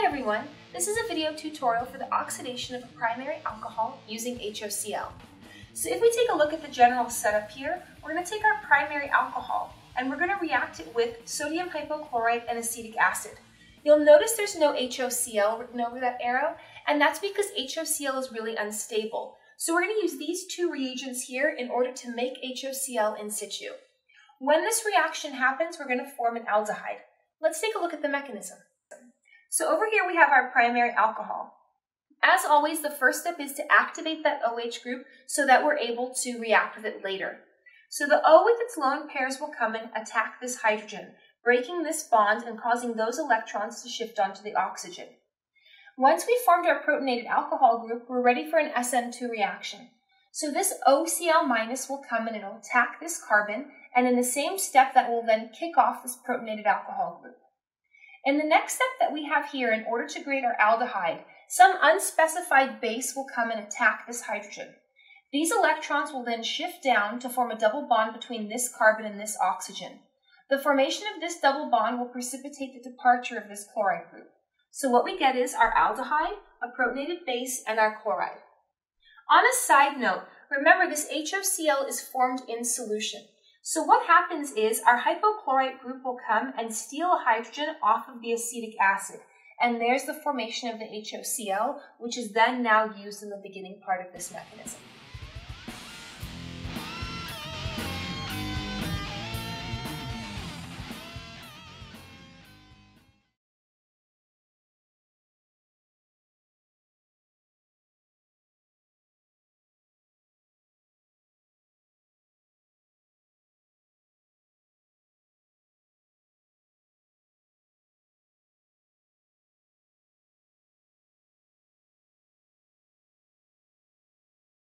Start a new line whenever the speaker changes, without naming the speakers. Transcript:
Hi everyone, this is a video tutorial for the oxidation of a primary alcohol using HOCl. So if we take a look at the general setup here, we're going to take our primary alcohol and we're going to react it with sodium hypochlorite and acetic acid. You'll notice there's no HOCl written over that arrow, and that's because HOCl is really unstable. So we're going to use these two reagents here in order to make HOCl in situ. When this reaction happens, we're going to form an aldehyde. Let's take a look at the mechanism. So over here we have our primary alcohol. As always, the first step is to activate that OH group so that we're able to react with it later. So the O with its lone pairs will come and attack this hydrogen, breaking this bond and causing those electrons to shift onto the oxygen. Once we've formed our protonated alcohol group, we're ready for an SN2 reaction. So this OCl minus will come and it'll attack this carbon, and in the same step that will then kick off this protonated alcohol group. In the next step that we have here, in order to create our aldehyde, some unspecified base will come and attack this hydrogen. These electrons will then shift down to form a double bond between this carbon and this oxygen. The formation of this double bond will precipitate the departure of this chloride group. So what we get is our aldehyde, a protonated base, and our chloride. On a side note, remember this HOCl is formed in solution. So what happens is our hypochlorite group will come and steal hydrogen off of the acetic acid. And there's the formation of the HOCl, which is then now used in the beginning part of this mechanism.